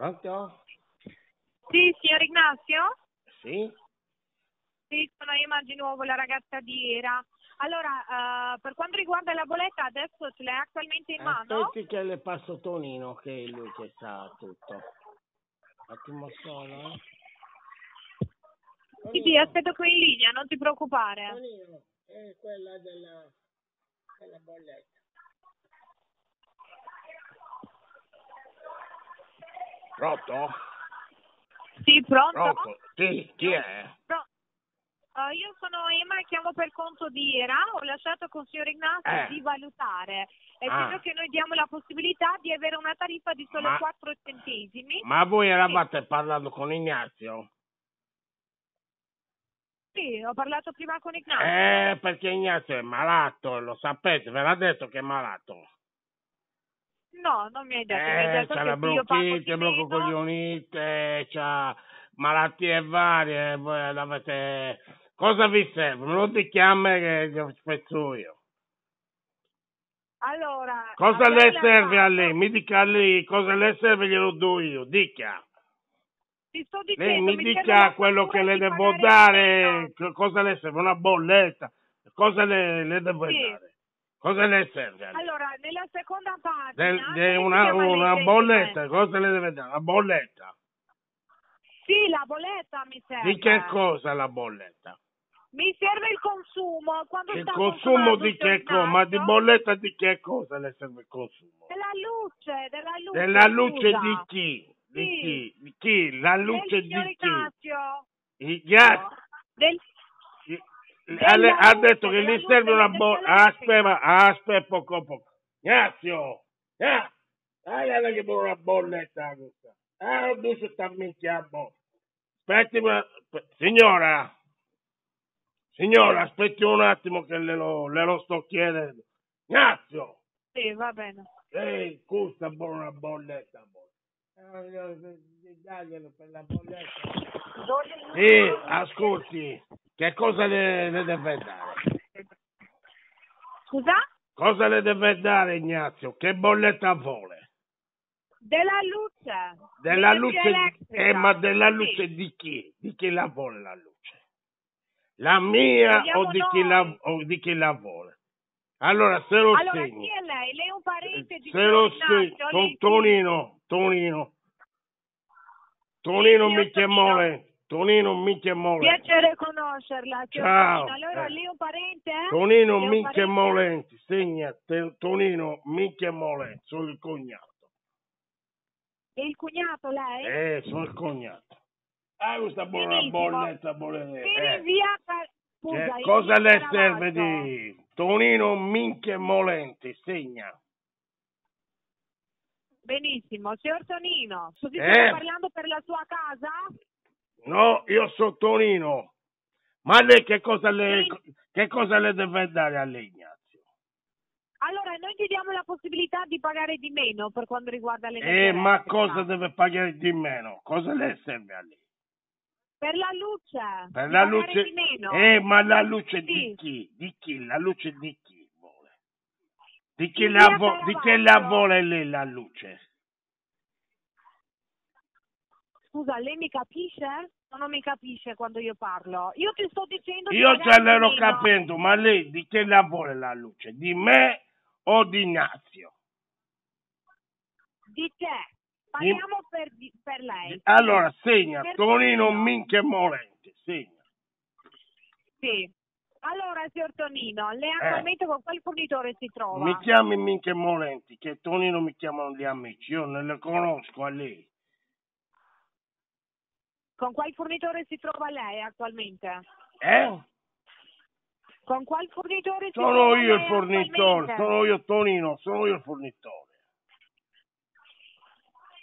Pronto? Sì, signor Ignazio? Sì? Sì, sono io ma di nuovo la ragazza di Era. Allora, eh, per quanto riguarda la bolletta, adesso ce l'hai attualmente in mano? Aspetti che le passo Tonino, che è lui che sa tutto. Un attimo solo, eh. Sì, sì, aspetto qui in linea, non ti preoccupare. Tonino, è quella della, della bolletta. Pronto? Sì, pronto? Pronto? Sì, chi è? Pro- eh, io sono Emma e chiamo per conto di Era. Ho lasciato con il signor Ignazio Eh. di valutare. E Ah. credo che noi diamo la possibilità di avere una tariffa di solo Ma- 4 centesimi. Ma voi eravate parlando con Ignazio? Sì, ho parlato prima con Ignazio. Eh, perché Ignazio è malato, lo sapete, ve l'ha detto che è malato. No, non mi hai detto. mi hai Eh, detto c'ha la bronchite, coglionite, c'ha malattie varie, voi l'avete... Cosa vi serve? Me lo dica a me che spezzo io. Allora, Cosa le serve a casa. lei? Mi dica a lei cosa le serve glielo do io, dica. Ti sto dicendo, Lei mi serve dica quello che le devo dare, cosa le serve, una bolletta, cosa le, le devo Sì. dare? Cosa le serve? Allora, nella seconda pagina come de si una, una bolletta, cosa le deve dare? Una bolletta. Sì, la bolletta mi serve. Di che cosa la bolletta? Mi serve il consumo. Quando Il consumo di che cosa? Ma di bolletta di che cosa le serve il consumo? Della luce, della luce. Della luce scusa. di chi? Di Sì. chi? Di chi? La luce Del di chi? Ignazio. I gas? Del... Ha, ha detto che gli serve una elettrico. Aspetta, aspetta poco poco. Ignazio! Ah, ah, guarda che buona bolletta questa. Ah, non tu sta minchiando. Aspetti. Signora! Signora, aspetti un attimo che le lo, le lo sto chiedendo. Ignazio! Sì, va bene. Ehi, costa buona bolletta. Eh, Daglielo per la bolletta. Sì, ascolti, che cosa le, le deve dare? Scusa? Cosa le deve dare Ignazio? Che bolletta vuole? Della luce. Della luce, eh, ma della Sì. luce di chi? Di chi la vuole la luce? La mia o di, chi la, o di chi la vuole? Allora, se lo Allora, segni. chi è lei? Lei è un parente di se lo segni, Tonino, Tonino. Tonino Sì, mi signor Mole. Tonino Micche Mole. Piacere conoscerla. Ciao. Tonino. Allora, Eh. lei un parente? eh? Tonino? Molenti, segna, Tonino Micche Molenti, sono il cognato. È il cognato lei? Eh, sono il cognato. Ah, questa buona Benissimo. bolletta, bolletta. Eh, via per... Scusa, in cosa le serve di Tonino Minchie Molenti, segna. Benissimo. Signor Tonino, così Eh. stiamo parlando per la sua casa? No, io sono Tonino. Ma lei che cosa le, Sì. che cosa le deve dare a lei, Ignazio? Allora, noi ti diamo la possibilità di pagare di meno per quanto riguarda l'energia Eh, ma cosa deve pagare di meno? Cosa le serve a lei? Per la luce. Per di la luce, di meno. eh, ma la luce di Sì. chi? Di chi? La luce di chi? Di Di la, vo- di chi la vuole lei la luce? Scusa, lei mi capisce? O non mi capisce quando io parlo? Io ti sto dicendo di Io di l'ero capendo, ma lei di chi la vuole la luce? Di me o di Ignazio? Di te. Paghiamo per, di- per lei. Allora, segna, Per Tonino. Minchia Molenti, segna. Sì. Allora, signor Tonino, lei Eh. attualmente con quale fornitore si trova? Mi chiami Minchia Molenti, che Tonino mi chiamano gli amici, io non le conosco a lei. Con quale fornitore si trova lei attualmente? Eh? Con quale fornitore si Sono trova io il fornitore, sono io Tonino, sono io il fornitore.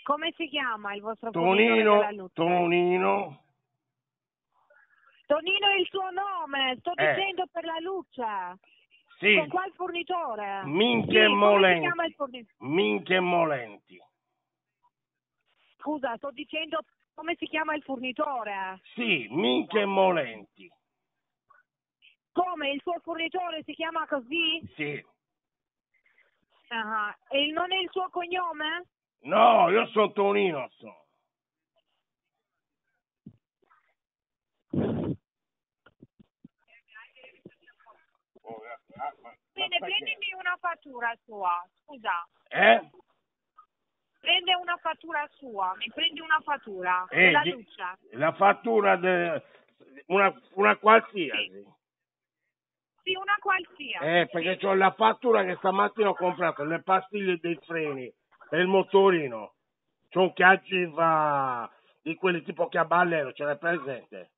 Come si chiama il vostro fornitore Tonino, della luce? Tonino, Tonino è il suo nome, sto Eh. dicendo per la luce. sì, Con quale fornitore? Minchia Sì, come si Molenti. chiama il fornitore? Minchia Molenti. Scusa, sto dicendo come si chiama il fornitore. Sì, Minchia Molenti. Come? Il suo fornitore si chiama così? Sì. Ah, E non è il suo cognome? No, io sono Tonino, sono. Ma- Bene, prendimi una fattura sua, scusa. Eh? Prende una fattura sua, mi prendi una fattura Eh, della di- luce. La fattura, de- una, una qualsiasi. Sì, una qualsiasi. Eh, perché ho la fattura che stamattina ho comprato, le pastiglie dei freni per il motorino. C'ho un chiacciva di quelli tipo che a ballero, ce l'hai presente?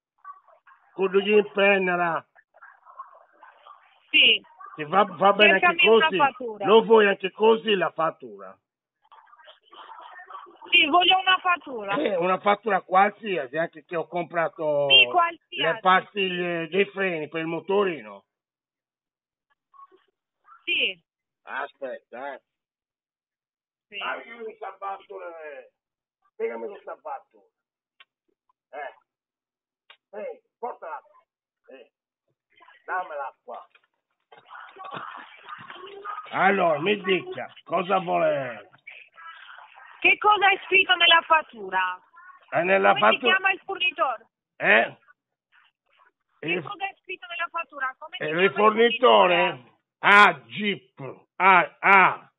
Con gli impennera. Sì. Ti va, va bene anche così? Lo vuoi anche così la fattura? Sì, voglio una fattura. Eh, una fattura qualsiasi, anche che ho comprato Sì, le pastiglie dei freni per il motorino. Sì. Aspetta, eh. sì. Ah, io mi sta fattura, eh. Spiegami questa fattura. Eh. Ehi, porta l'acqua. Eh. Dammi l'acqua. Allora, mi dica, cosa vuole? Che cosa hai scritto nella fattura? Eh, nella Come si fattura... chiama il fornitore? Eh? Che Il, cosa hai scritto nella fattura? Come si il chiama il rifornitore? A, Jeep. A, A.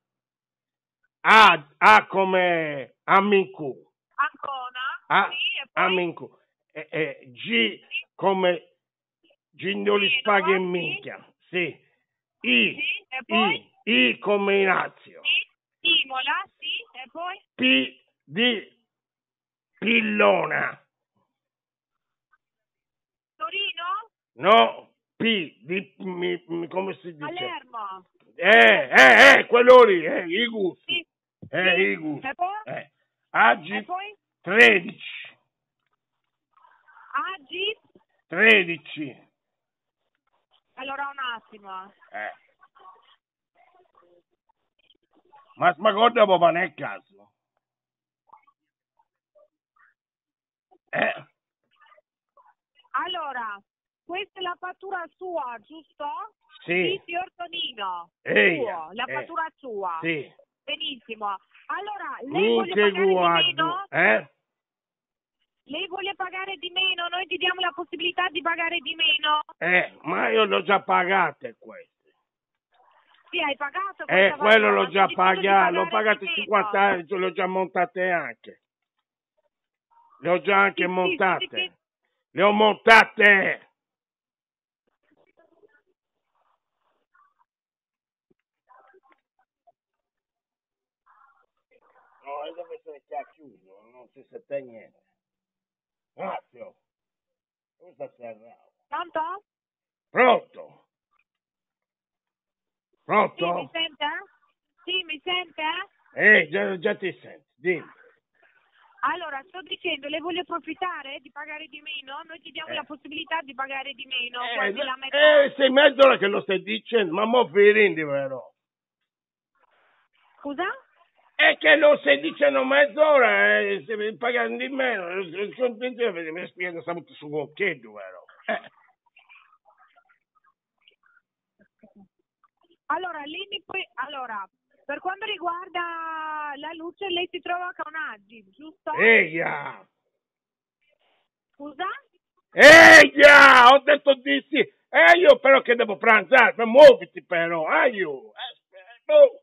A, A come Aminku. Ancona? A, sì, e poi? Aminku. E, e, G come Gignoli Sì, spaghi e minchia. Sì. I, Sì, e poi? I, I come Inazio. Sì, Imola, sì, e poi? P di Pillona. Torino? No, P di mi- mi- come si dice? Palermo? Eh, eh, eh, quello lì, eh, i gusti. Sì. Eh, sì. i gusti. E poi? Eh. E Agi poi? 13, Agi? 13. Allora un attimo. Eh. Ma, ma guarda papà nel caso. Eh, Allora, questa è la fattura sua, giusto? sì. Sì, signor Tonino. Ehi, Suo, la eh, fattura sua. Sì. Benissimo. Allora, lei vuole Minche pagare di guardo. meno? Eh? Lei vuole pagare di meno? Noi ti diamo la possibilità di pagare di meno? Eh, ma io l'ho già pagate queste. Sì, hai pagato Eh, quello l'ho già pagato, l'ho pagato di meno. 50 euro, le ho già montate anche. Le ho già anche Sì, montate. sì, sì. Le ho montate. No, deve essere che ha chiuso, non si sente niente. Grazie. Cosa serravo? Pronto? Pronto? Sì, Pronto? mi sente? Sì, mi sente? Eh, già, già ti sento, dimmi. Allora, sto dicendo, lei vuole approfittare di pagare di meno? Noi ti diamo Eh. la possibilità di pagare di meno, Eh, quasi la metà. eh, sei mezz'ora che lo stai dicendo, ma mo firindi vero? Scusa? È che lo stai dicendo mezz'ora, eh, se mi pagano di meno, eh, sono contento mi spiega sempre su un chiedo, vero? Eh, Allora, lei mi puoi... Allora, per quanto riguarda la luce, lei si trova con Aggi, giusto? eia! Scusa? Eia! Ho detto di sì! E io però che devo pranzare, muoviti però, eh io! Eh, oh.